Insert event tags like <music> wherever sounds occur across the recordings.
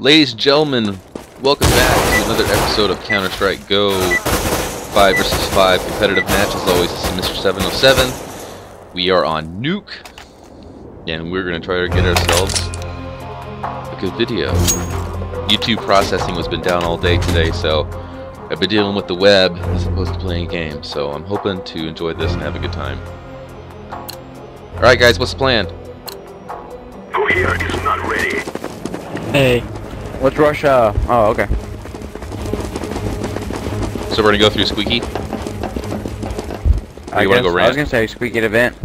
Ladies and gentlemen, welcome back to another episode of Counter-Strike Go 5 vs 5 competitive match. As always, this is Mr. 707. We are on Nuke, and we're going to try to get ourselves a good video. YouTube processing has been down all day today, so I've been dealing with the web as opposed to playing a game, so I'm hoping to enjoy this and have a good time. Alright guys, what's the plan? Who here is not ready? Hey. Let's rush, uh, oh, okay. So we're going to go through Squeaky? I, you wanna guess, go I was gonna say squeaky event.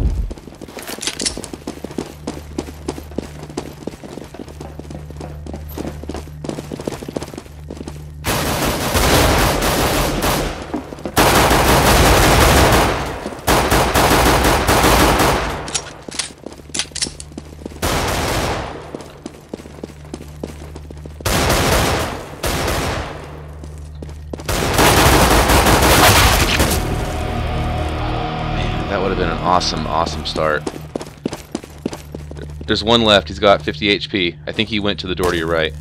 That would have been an awesome, awesome start. There's one left. He's got 50 HP. I think he went to the door to your right.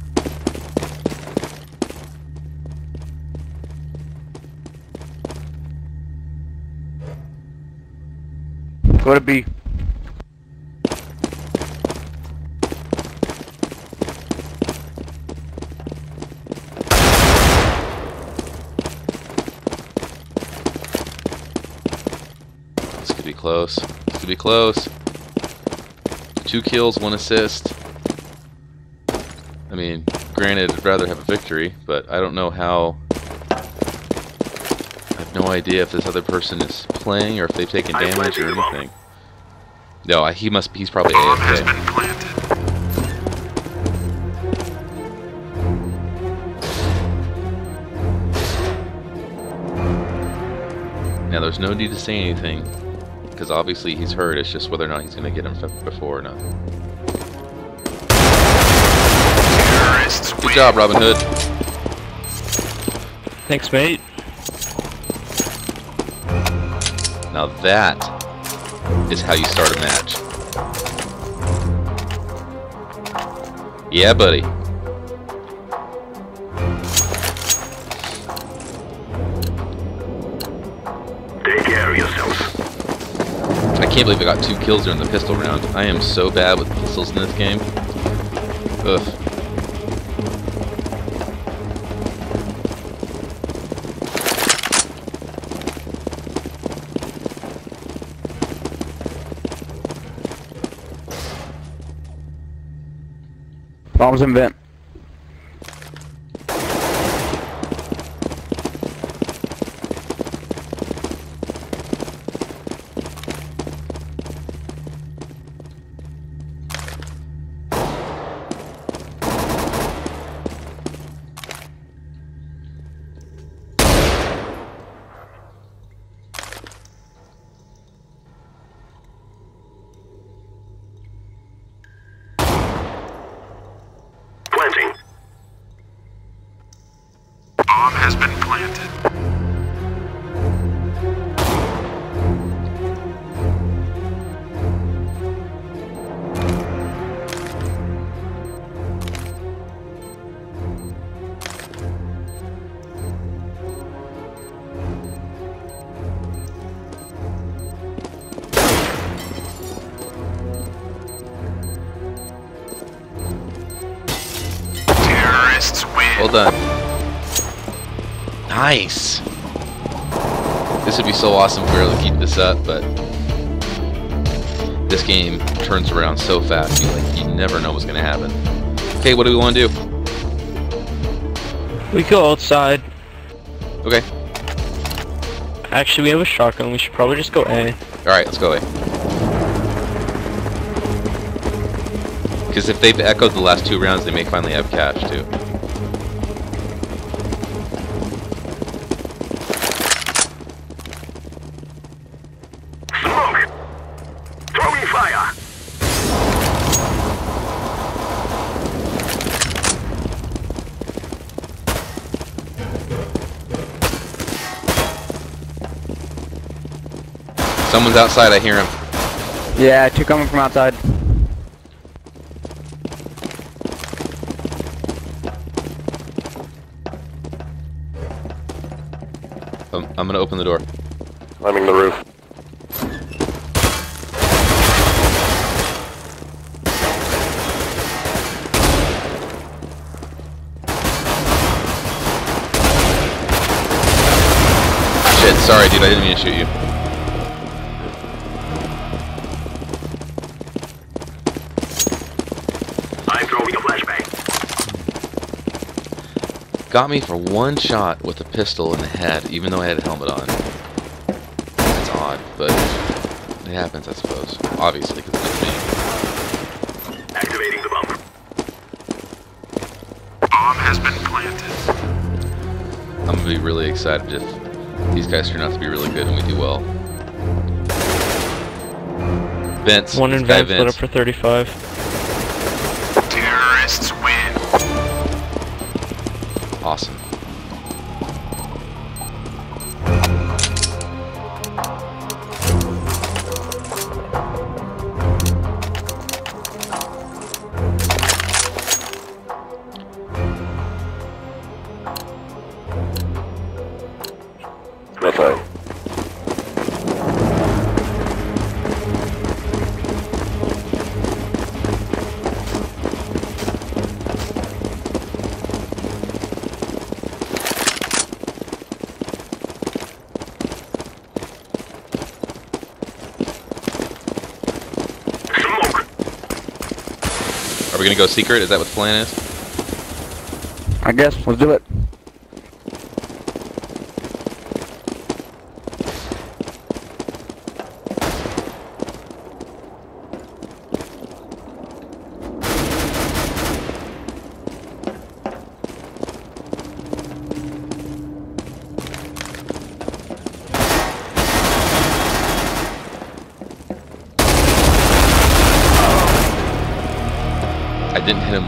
Go to B. close. This could be close. Two kills, one assist. I mean, granted, I'd rather have a victory, but I don't know how... I have no idea if this other person is playing or if they've taken damage or planting the bomb. anything. No, I- he must. He's probably AFK. been planted. Now, there's no need to say anything, because obviously he's hurt. It's just whether or not he's going to get him before or not. Terrorists Good win. job, Robin Hood. Thanks, mate. Now that is how you start a match. Yeah, buddy. Can't believe I got two kills during the pistol round. I am so bad with pistols in this game. Ugh. Bombs in vent. Nice. This would be so awesome if we were able to keep this up, but this game turns around so fast. You like you never know what's gonna happen. Okay, what do we want to do? We go outside. Okay. Actually, we have a shotgun. We should probably just go A. All right, let's go A. Because if they've echoed the last two rounds, they may finally have cash too. outside, I hear him. Yeah, two coming from outside. I'm, I'm gonna open the door. Climbing the roof. Shit, sorry dude, I didn't mean to shoot you. Got me for one shot with a pistol in the head, even though I had a helmet on. That's odd, but it happens, I suppose. Obviously, because it's me. Activating the bomb. Bomb has been planted. I'm gonna be really excited if these guys turn out to be really good and we do well. Vince. One this in guy van split up for 35. That's Are we gonna go secret? Is that what the plan is? I guess. Let's do it.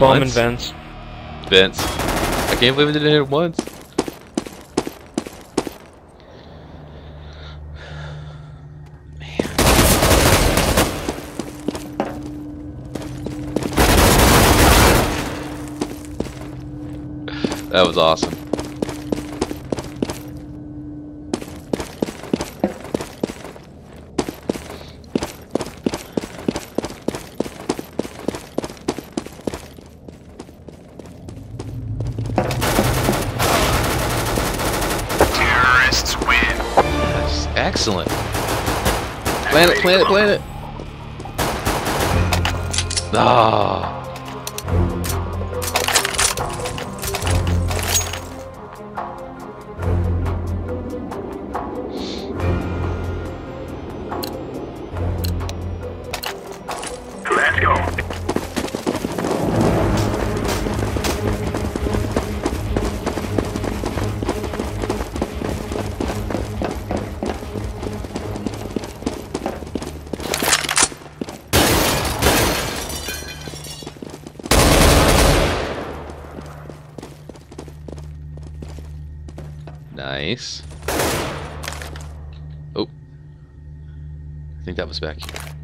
I didn't Bomb in once. vents. Vince. I can't believe I didn't hit him once. Man. That was awesome. Ah. Nice. Oh. I think that was back here.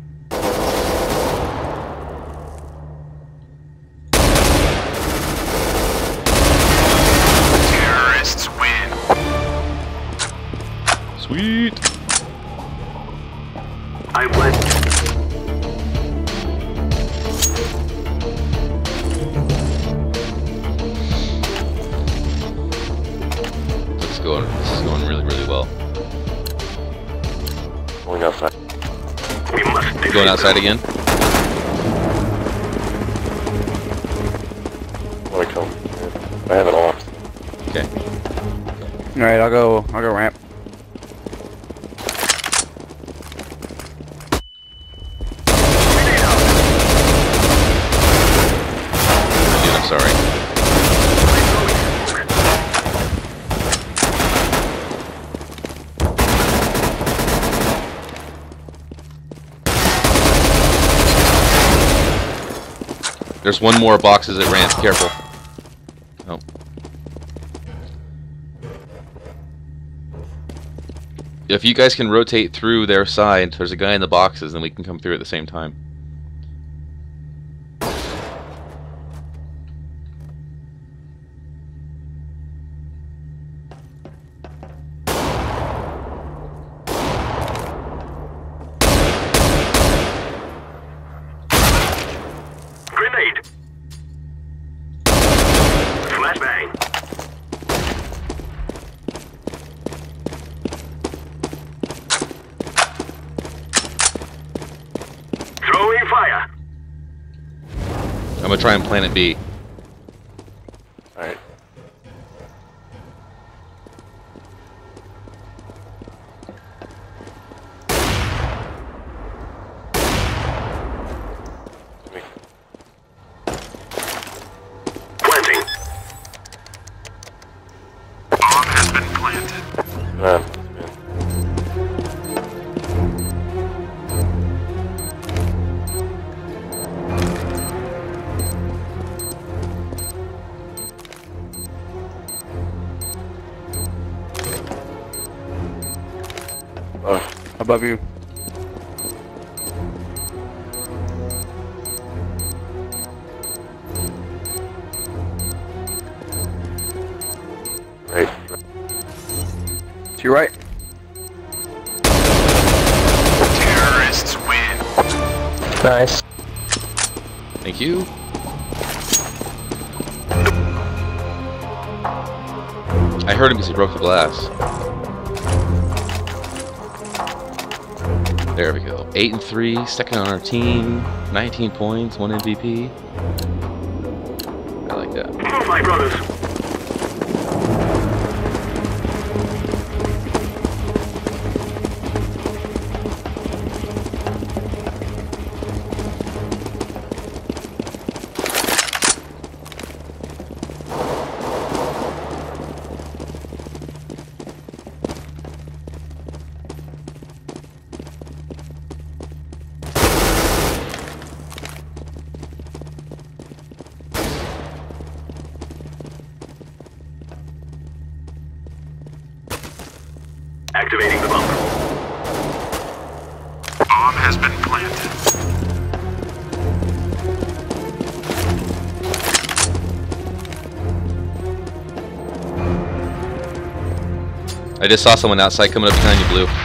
Defeat Going outside them. again. Let me come. I have it off. Okay. All right, I'll go. I'll go ramp. Dude, I'm sorry. There's one more boxes at ramp. Careful. Oh. If you guys can rotate through their side, there's a guy in the boxes, then we can come through at the same time. Grenade. Flashbang. Throwing fire. I'm gonna try and plant it B. Above you. right. To your right. Terrorists win. Nice. Thank you. I heard him because he broke the glass. There we go. Eight and three, second on our team, 19 points, one MVP. I like that. Move, my brothers. I just saw someone outside coming up behind you, Blue.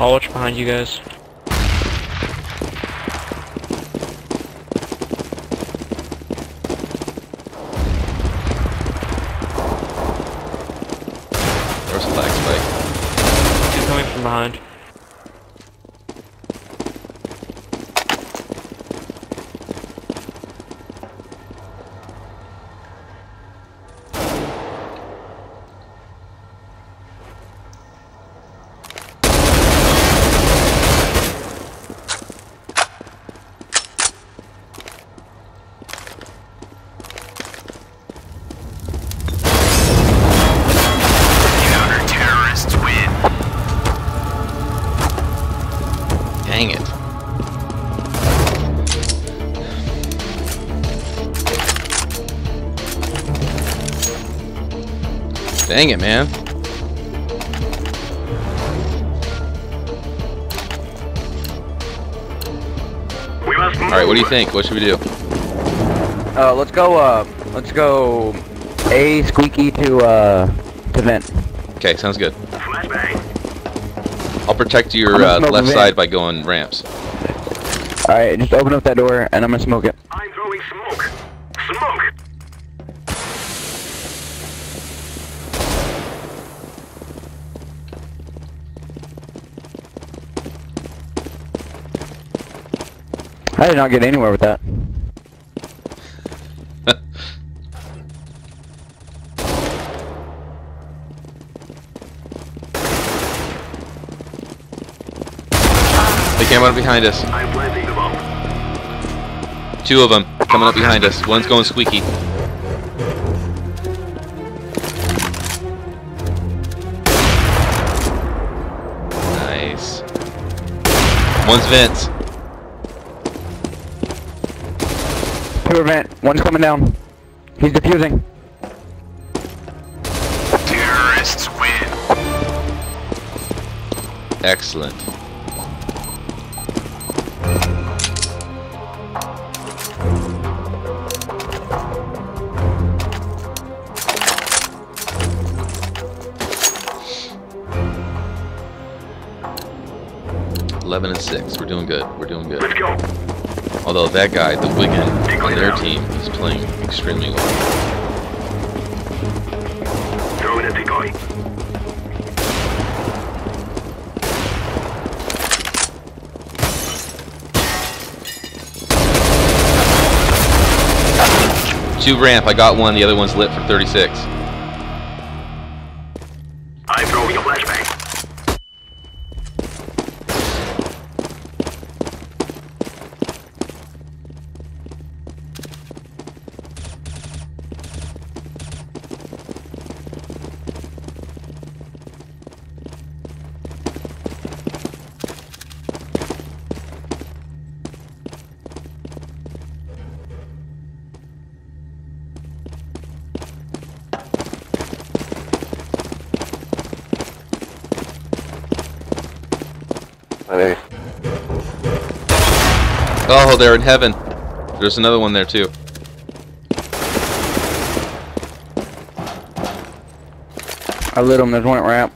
I'll watch behind you guys. Dang it, man. We must move. Alright, what do you think? What should we do? Uh, let's go, uh, let's go A squeaky to, uh, to vent. Okay, sounds good. Flashbang. I'll protect your uh, left the side by going ramps. Alright, just open up that door and I'm gonna smoke it. I'm throwing smoke. Smoke. I did not get anywhere with that. They came up behind us. Two of them coming up behind us. One's going squeaky. Nice. One's Vince. Two event. One's coming down. He's defusing. Terrorists win. Excellent. Eleven and six. We're doing good. We're doing good. Let's go. Although that guy, the Wigan, on their team, is playing extremely well. Two ramp. I got one. The other one's lit for 36. Oh, they're in heaven. There's another one there too. I lit him. There's one at ramp.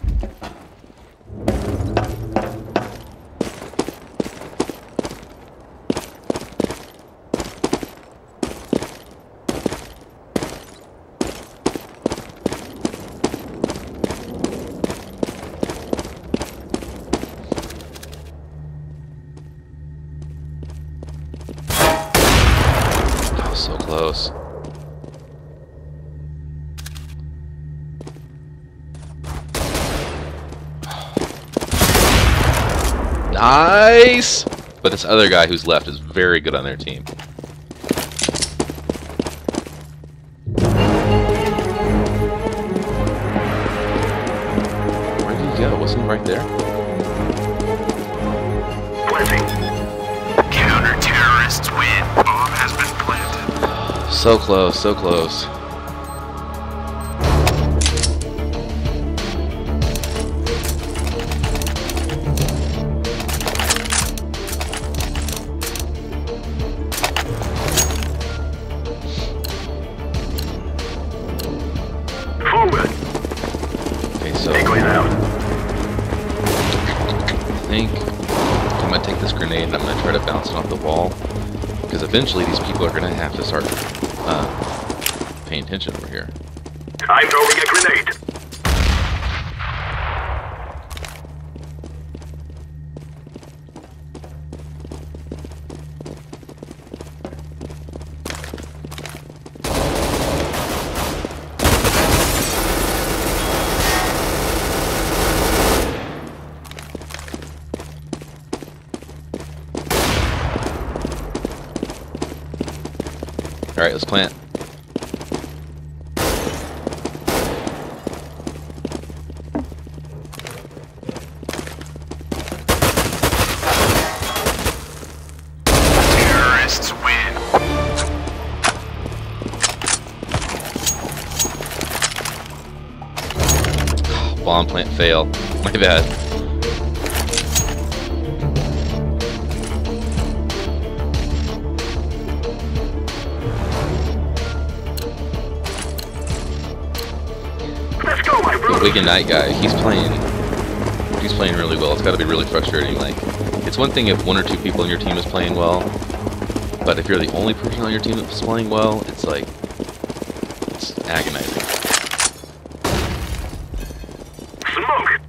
Nice! But this other guy who's left is very good on their team. Where did he go? Wasn't he right there? Planting. Counter-terrorists win. Bomb has been planted. So close, so close. Let's plant. Bomb plant fail. My bad. freaking Night Guy, he's playing, he's playing really well. It's got to be really frustrating. Like, it's one thing if one or two people in your team is playing well, but if you're the only person on your team that's playing well, it's like, it's agonizing. Smoke.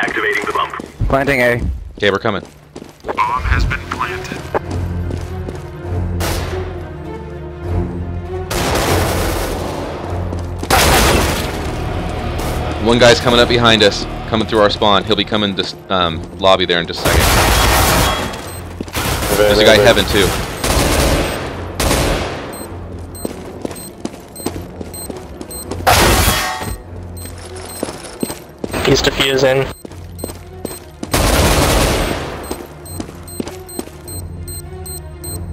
Activating the bump. Planting A. Okay, we're coming. One guy's coming up behind us, coming through our spawn. He'll be coming this um, lobby there in just a second. There's a guy heaven too. He's defusing.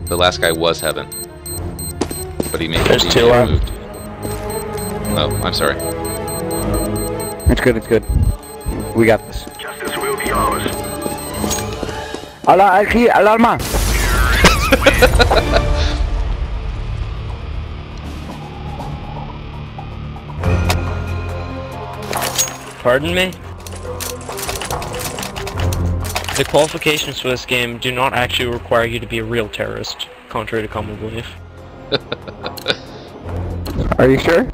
The last guy was heaven, but he made. There's he two made left. moved. Oh, I'm sorry. It's good, it's good. We got this. Justice will be ours. Ala, aquí, alarma! Pardon me? The qualifications for this game do not actually require you to be a real terrorist, contrary to common belief. Are you sure?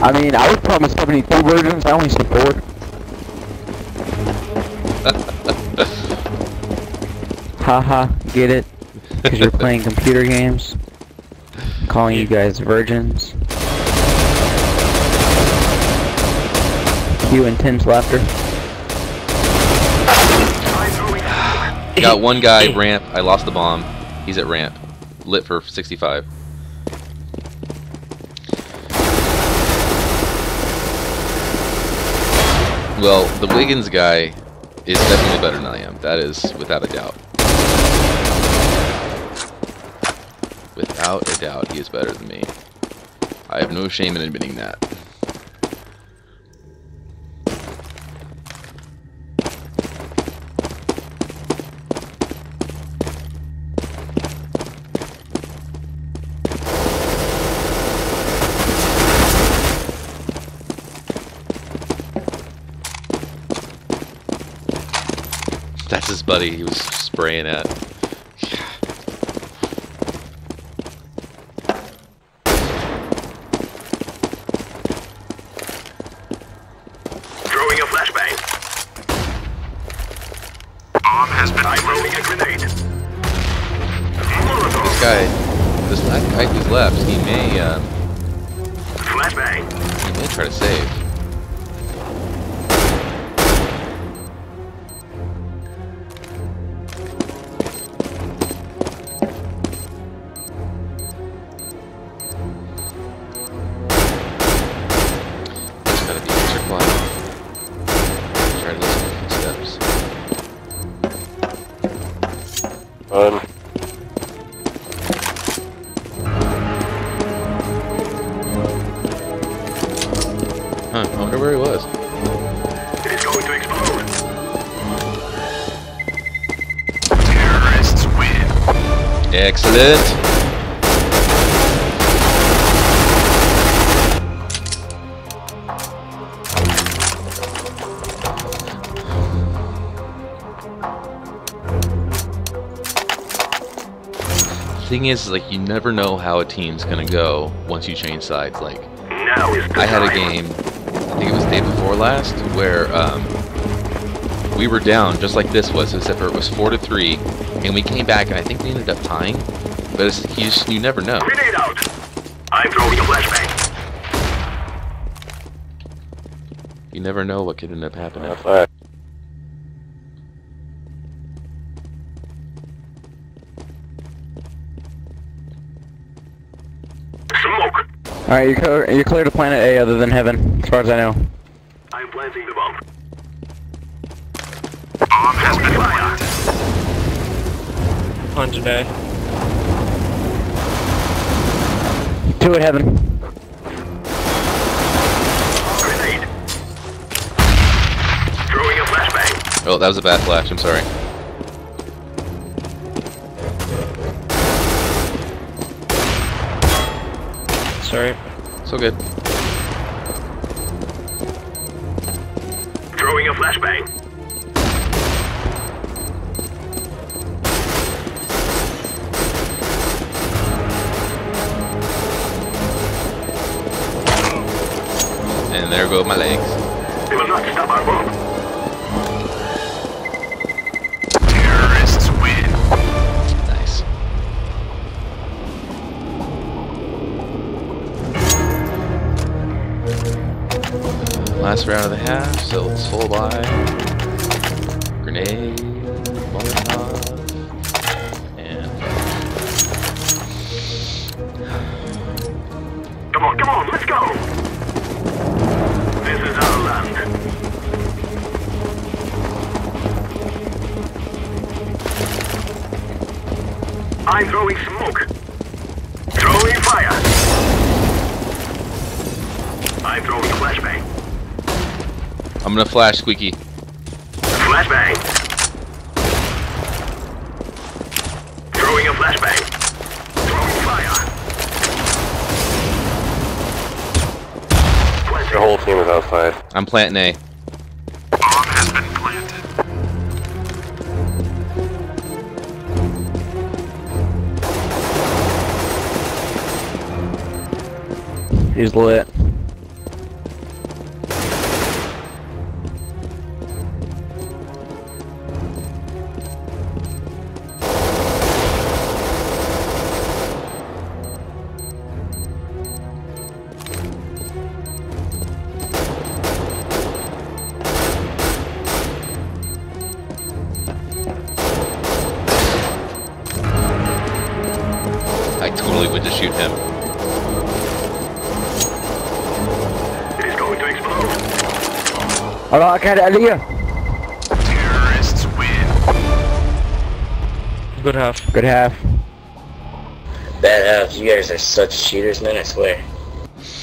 I mean, I was promised 72 versions, I only see 4. <laughs> Haha, get it? Because you're playing computer games. Calling you guys virgins. Cue intense laughter. Got one guy ramp. I lost the bomb. He's at ramp. Lit for 65. Well, the Wiggins guy is definitely better than I am. That is without a doubt. Without a doubt, he is better than me. I have no shame in admitting that. That's his buddy he was spraying at. Excellent. Thing is, like, you never know how a team's gonna go once you change sides. Like, Now is the I had a game, I think it was day before last, where um, we were down just like this was, except for it was four to three, and we came back, and I think we ended up tying. But it's, you just you never know. Grenade out. I'm throwing a flashbang. You never know what could end up happening. Not flash. Smoke. Alright, you're, clear, you're clear to planet A other than heaven, as far as I know. I'm planting the bomb. Bomb On today. Two at heaven. Grenade. Throwing a flashbang. Oh, that was a bad flash. I'm sorry. Sorry. So good. Throwing a flashbang. And there go my legs. They will not stop our move. Terrorists win. Nice. Last round of the half, so it's full by. Grenade, gonna flash Squeaky. Flashbang. Throwing a flashbang. Throwing fire. The Flashbang. whole team is outside. I'm planting A. Bomb has been planted. He's lit. I got an idea. Terrorists win. Good half. Good half. Badass, you guys are such cheaters, man, I swear.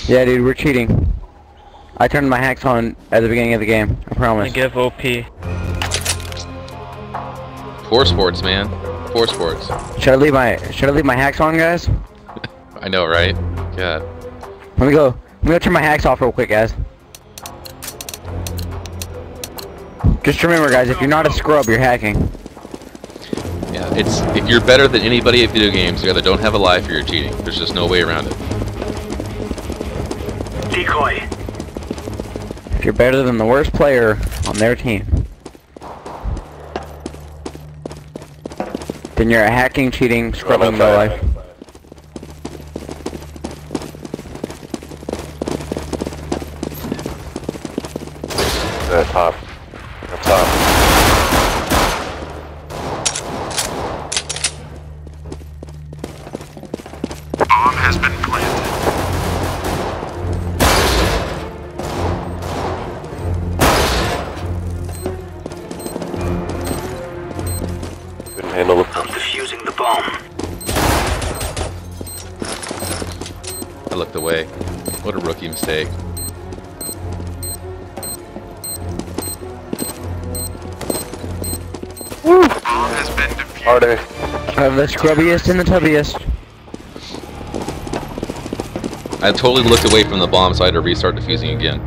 Yeah, dude, we're cheating. I turned my hacks on at the beginning of the game. I promise. I promise. give OP. Four sports, man. Four sports. Should I leave my Should I leave my hacks on, guys? <laughs> I know, right? God. Let me go. Let me go turn my hacks off real quick, guys. Just remember, guys, if you're not a scrub, you're hacking. Yeah, it's if you're better than anybody at video games, you either don't have a life or you're cheating. There's just no way around it. Decoy. If you're better than the worst player on their team, then you're a hacking, cheating, scrubbing no life. Couldn't handle the I'm defusing the bomb. I looked away. What a rookie mistake. Bomb has been defused. harder. Of the scrubbiest and the tubbiest. I totally looked away from the bomb, so I had to restart defusing again.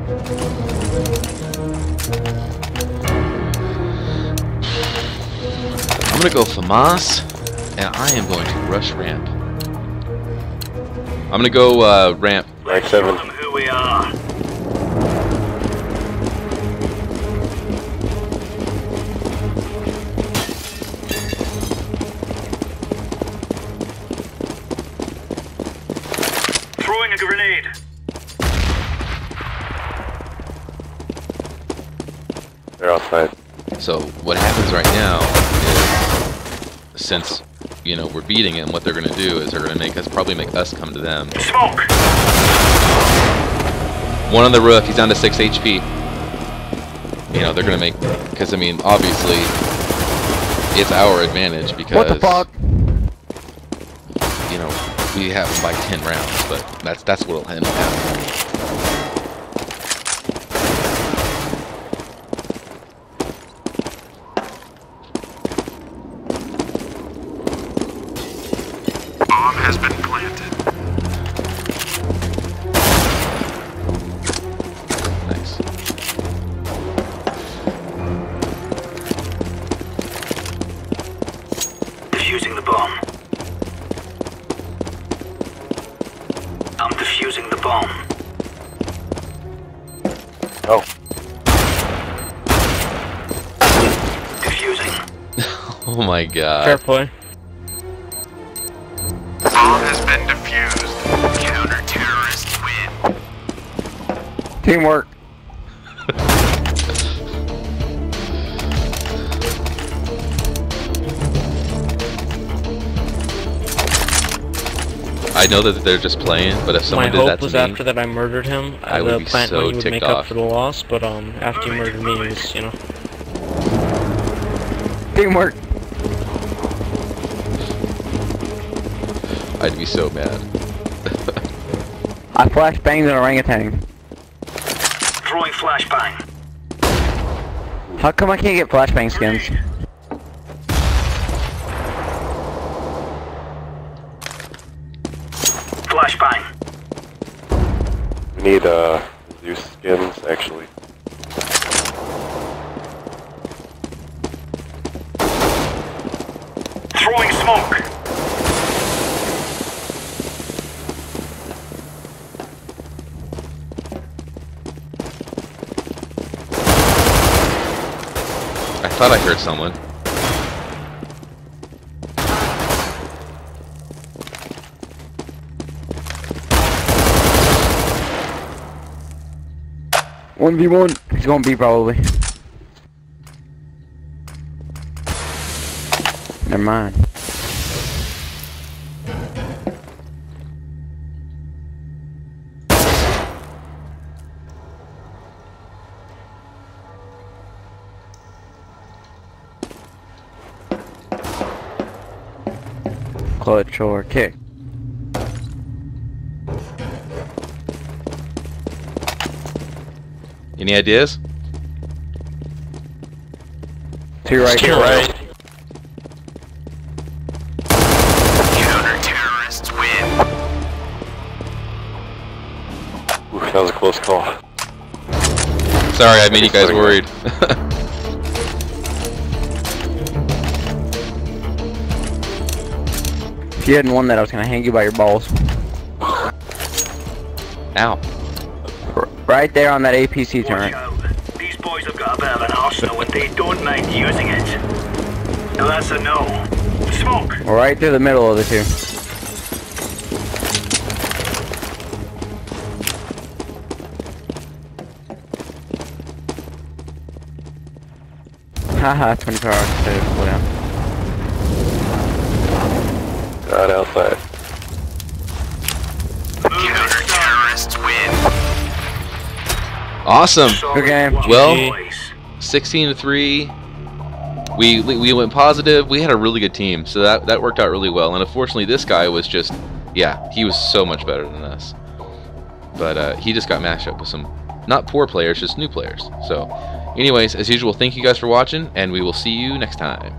I'm gonna go FAMAS, and I am going to rush ramp. I'm gonna go uh, ramp. Rank 7. Since you know we're beating it, and what they're gonna do is they're gonna make us probably make us come to them. Smoke. One on the roof, he's down to 6 HP. You know, they're gonna make, because I mean, obviously, it's our advantage because, What the fuck? you know, we have them by 10 rounds, but that's that's what'll end up happening. My. Fair play. Bomb has been defused. Counter-terrorists win. Teamwork. I know that they're just playing, but if someone My did that to me... My hope was after that I murdered him, I uh, would the be plant so money would ticked make off. up for the loss, but um, after you murdered me, it was, you know. Teamwork. I'd be so mad. <laughs> I flash banged an orangutan. Throwing flashbang. How come I can't get flashbang skins? Flashbang. We need, uh, Zeus skins, actually. Throwing smoke. I thought I heard someone. One v one. He's gonna be probably. Never mind. Clutch or kick. Any ideas? Two right, To two your right. right. Counter-terrorists win. Ooh, that was a close call. Sorry, I made you guys worried. <laughs> you hadn't won that, I was gonna hang you by your balls. Ow. R- Right there on that APC Watch turret. These boys have got a bit of an arsenal and they don't mind using it. Now that's a no. Smoke. Right through the middle of the two. Haha, 24 hours to cool down. God, outside. Counter-terrorists win. Awesome. Good game. Well- 16 to 3. We, we went positive. We had a really good team, so that that worked out really well. And unfortunately, this guy was just, yeah, he was so much better than us. But uh, he just got mashed up with some not poor players, just new players. So, anyways, as usual, thank you guys for watching, and we will see you next time.